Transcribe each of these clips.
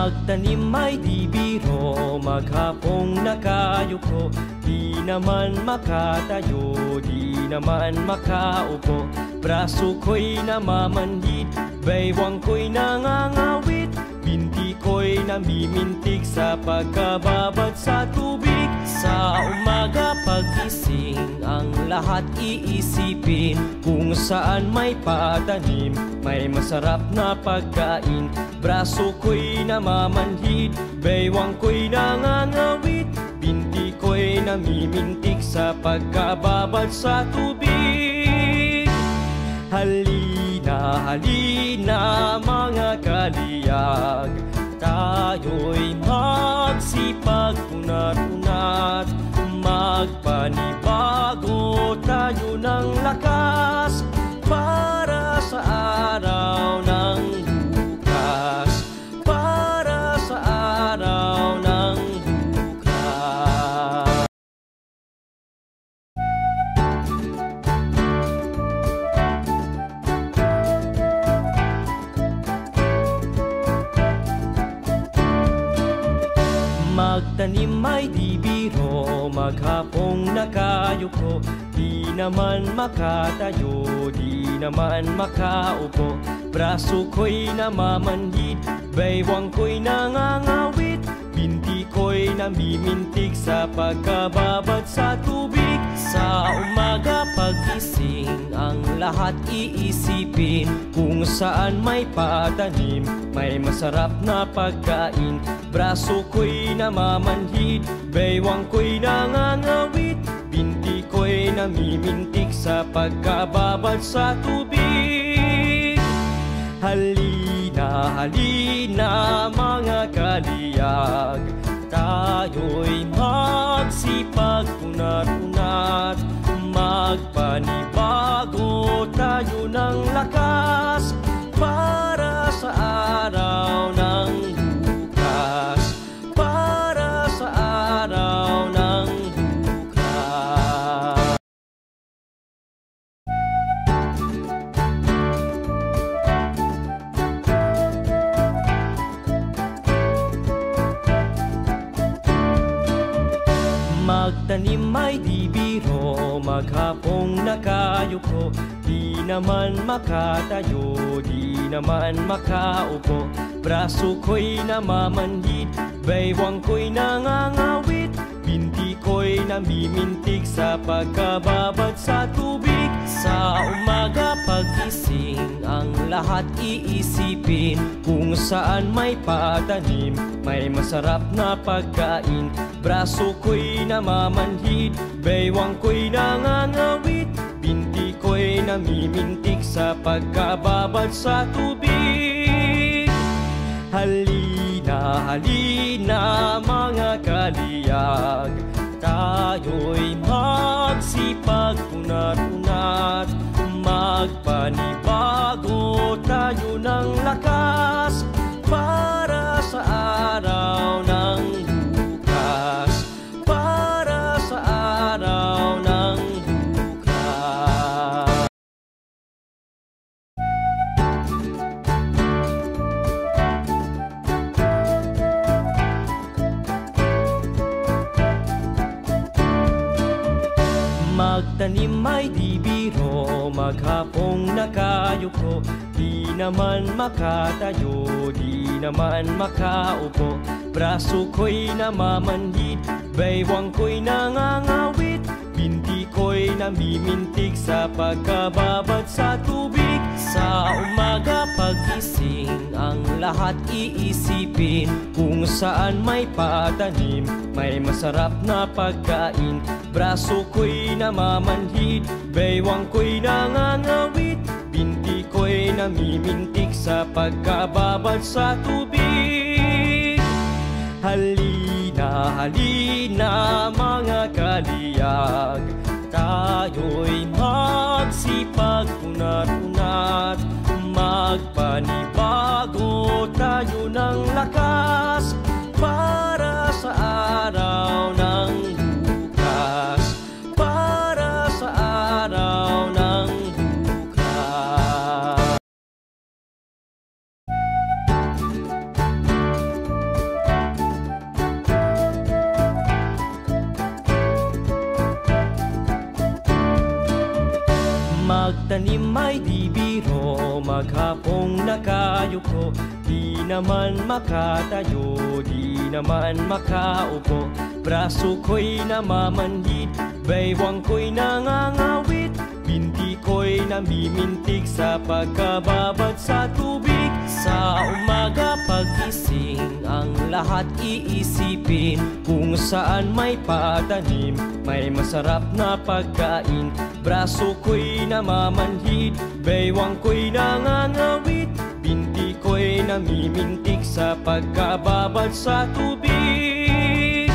Magtanim ay di biro, maghapong nakayuko. Di naman makatayo, di naman makaupo. Braso ko'y namamanhid, baywang ko'y nangangawit. Binti ko'y namimintig sa pagkababad sa tubig Sa umaga pagising, ang lahat iisipin Kung saan may patanim, may masarap na pagkain Braso ko'y namamanhid, baywang ko'y nangangawit Binti ko'y namimintig sa pagkababad sa tubig. Halina, halina mga kaliyag maghapong nakayuko Di naman makatayo, di naman makaupo. Braso ko'y namamanhid, baywang ko'y nangangawit Binti ko'y namimintig sa pagkababad sa tubig lahat iisipin Kung saan may patanim, may masarap na pagkain Braso ko'y namamanhid, baywang ko'y nangangawit Binti ko'y namimintig sa pagkababad sa tubig. Halina, halina mga kaliyag Tayo'y magsipag unat-unat Magpanibago tayo ng lakas Para sa araw ng bukas. Para sa araw ng bukas. Magtanim ay di biro, maghapong nakayuko Di naman makatayo, di naman makaupo. Braso ko'y namamanhid, baywang ko'y nangangawit Binti ko'y namimintig sa pagkababad sa tubig Sa umaga pagising, ang lahat iisipin Kung saan may patanim, may masarap na pagkain Braso ko'y namamanhid, baywang ko'y nangangawit Binti ko'y namimintig sa pagkababad sa tubig. Halina, halina mga kaliyag magsipag unat-unat Magpanibago tayo ng lakas Magtanim ay di biro, maghapong nakayuko Di naman makatayo, di naman makaupo. Braso ko'y namamanhid, baywang ko'y nangangawit. Binti ko'y namimintig sa pagkababad sa tubig lahat iisipin Kung saan may patanim, may masarap na pagkain Braso ko'y namamanhid, baywang ko'y nangangawit Binti ko'y namimintig sa pagkababad sa tubig. Halina, halina mga kaliyag Tayo'y magsipag unat-unat Magpanibago tayo ng lakas Para sa araw ng bukas. Para sa araw ng bukas. Magtanim Maghapong nakayuko Di naman makatayo Di naman makaupo. Braso ko'y namamanhid Baywang ko'y nangangawit. Binti ko'y namimintig Sa pagkababad sa tubig. Sa umaga pagising Ang lahat iisipin Kung saan may patanim May masarap na pagkain. Braso ko'y namamanhid Baywang ko'y nangangawit Binti ko'y namimintig Sa pagkababad sa tubig.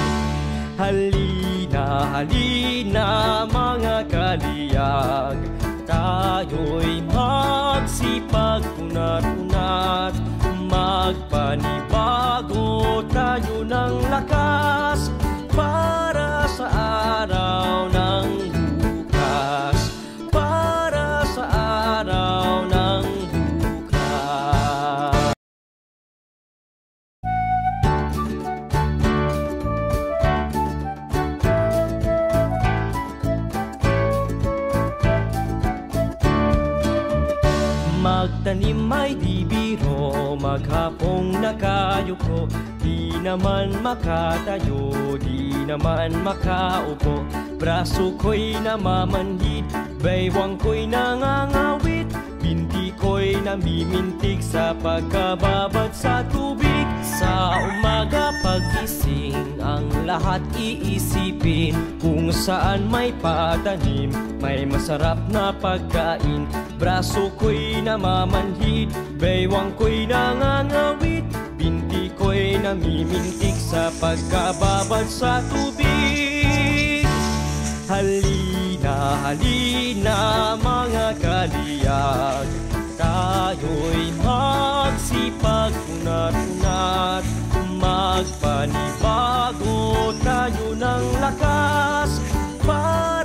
Halina, halina mga kaliyag Tayo'y magsipag unat-unat Magpanibago tayo ng lakas Magtanim ay di biro. Maghapong nakayuko Di naman makatayo Di naman makaupo. Braso ko'y namamanhid Baywang ko'y nangangawit. Binti ko'y namimintig Sa pagkababad sa tubig Sa umaga pagising Ang lahat iisipin Kung saan may patanim. May masarap na pagkain Braso ko'y namamanhid Baywang ko'y nangangawit Binti ko'y namimintig Sa pagkababad sa tubig. Halina, halina mga kaliyag Tayo'y magsipag unat-unat Magpanibago tayo ng lakas Para